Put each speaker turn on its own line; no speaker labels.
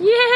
Yeah!